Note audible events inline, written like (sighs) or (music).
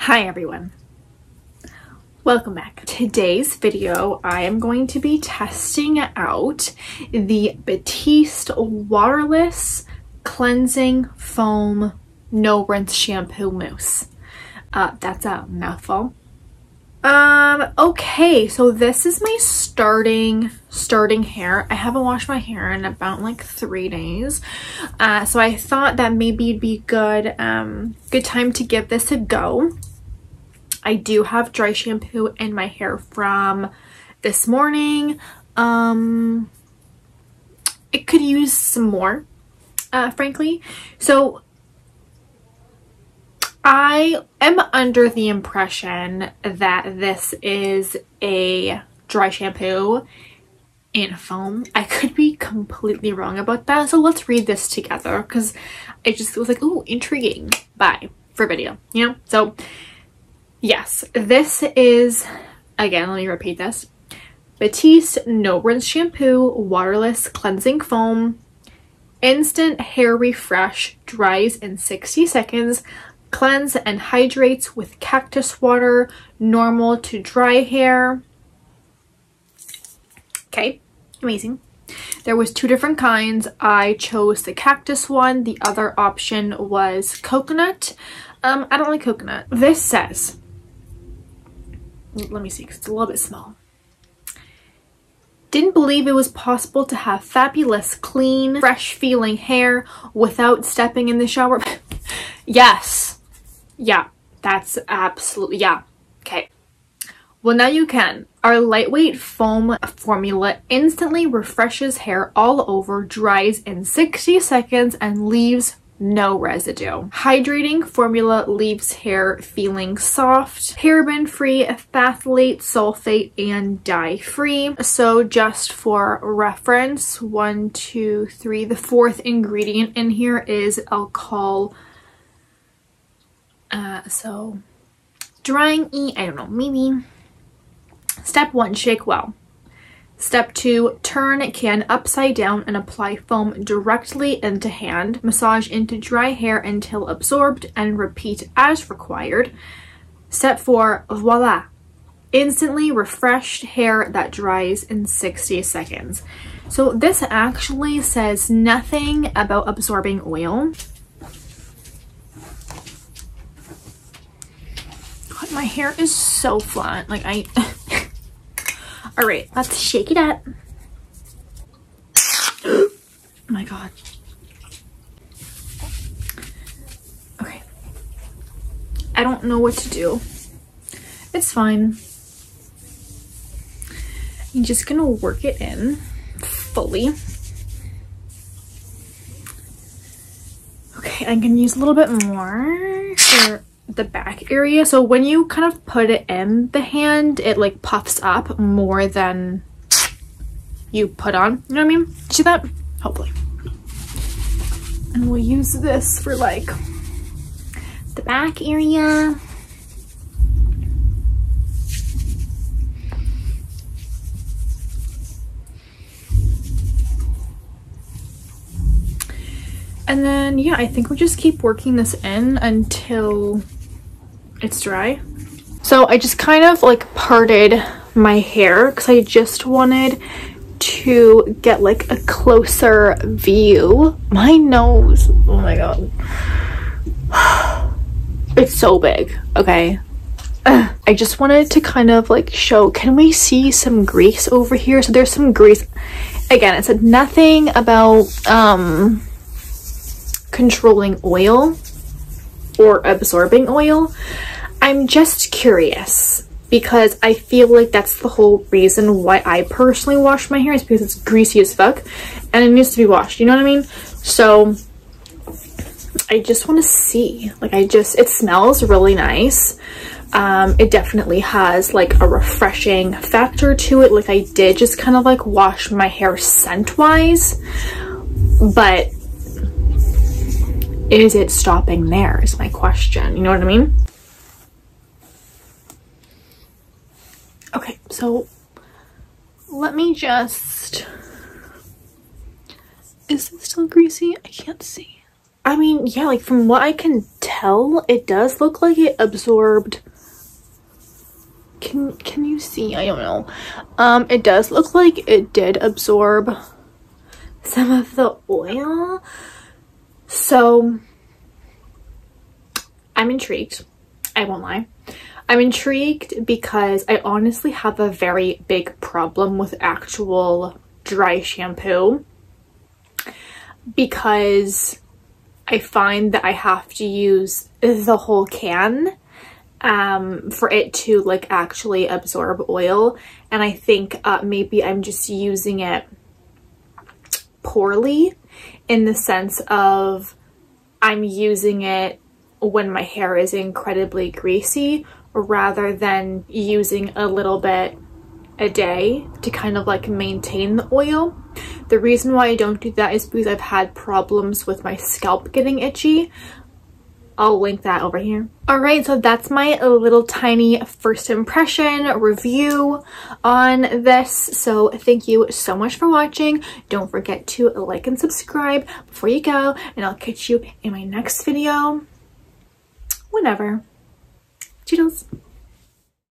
Hi everyone. Welcome back. Today's video, I am going to be testing out the Batiste Waterless Cleansing Foam No Rinse Shampoo Mousse. Uh, that's a mouthful. Um, okay, so this is my starting, starting hair. I haven't washed my hair in about like three days. Uh, so I thought that maybe it'd be good, um, good time to give this a go. I do have dry shampoo in my hair from this morning. Um, it could use some more, uh, frankly. So I am under the impression that this is a dry shampoo in foam. I could be completely wrong about that. So let's read this together because I just was like, oh, intriguing. Buy for video, you know? So yes, this is, again, let me repeat this. Batiste No Rinse Shampoo Waterless Cleansing Foam. Instant hair refresh dries in 60 seconds Cleanse and hydrates with cactus water, normal to dry hair. Okay, amazing. There was two different kinds. I chose the cactus one. The other option was coconut. Um, I don't like coconut. This says, let me see, because it's a little bit small. Didn't believe it was possible to have fabulous, clean, fresh feeling hair without stepping in the shower. (laughs) yes, yeah, that's absolutely, yeah. Okay. Well, now you can. Our lightweight foam formula instantly refreshes hair all over, dries in 60 seconds, and leaves no residue. Hydrating formula leaves hair feeling soft, paraben free, phthalate, sulfate, and dye free. So just for reference, one, two, three, the fourth ingredient in here is alcohol uh, so drying E, I don't know, maybe. Step one, shake well. Step two, turn can upside down and apply foam directly into hand. Massage into dry hair until absorbed and repeat as required. Step four, voila. Instantly refreshed hair that dries in 60 seconds. So this actually says nothing about absorbing oil. My hair is so flat. Like I, (laughs) all right, let's shake it up. oh (gasps) my God. Okay. I don't know what to do. It's fine. I'm just gonna work it in fully. Okay, I can use a little bit more for the back area. So when you kind of put it in the hand, it like puffs up more than you put on. You know what I mean? See that? Hopefully. And we'll use this for like the back area. And then, yeah, I think we just keep working this in until it's dry. So I just kind of like parted my hair because I just wanted to get like a closer view. My nose, oh my god. (sighs) It's so big, okay? (sighs) I just wanted to kind of like show, can we see some grease over here? So there's some grease. Again, it said nothing about um, controlling oil or absorbing oil. I'm just curious because I feel like that's the whole reason why I personally wash my hair is because it's greasy as fuck and it needs to be washed, you know what I mean? So I just want to see, like I just, it smells really nice. Um, it definitely has like a refreshing factor to it. Like I did just kind of like wash my hair scent wise, but is it stopping there is my question. You know what I mean? Okay, so let me just, is it still greasy? I can't see. I mean, yeah, like from what I can tell, it does look like it absorbed can can you see i don't know um it does look like it did absorb some of the oil so i'm intrigued. I won't lie. I'm intrigued because i honestly have a very big problem with actual dry shampoo because i find that i have to use the whole can um, for it to like actually absorb oil. And I think uh, maybe I'm just using it poorly in the sense of I'm using it when my hair is incredibly greasy rather than using a little bit a day to kind of like maintain the oil. The reason why I don't do that is because I've had problems with my scalp getting itchy I'll link that over here. All right, so that's my little tiny first impression review on this. So thank you so much for watching. Don't forget to like and subscribe before you go, and I'll catch you in my next video whenever. Toodles.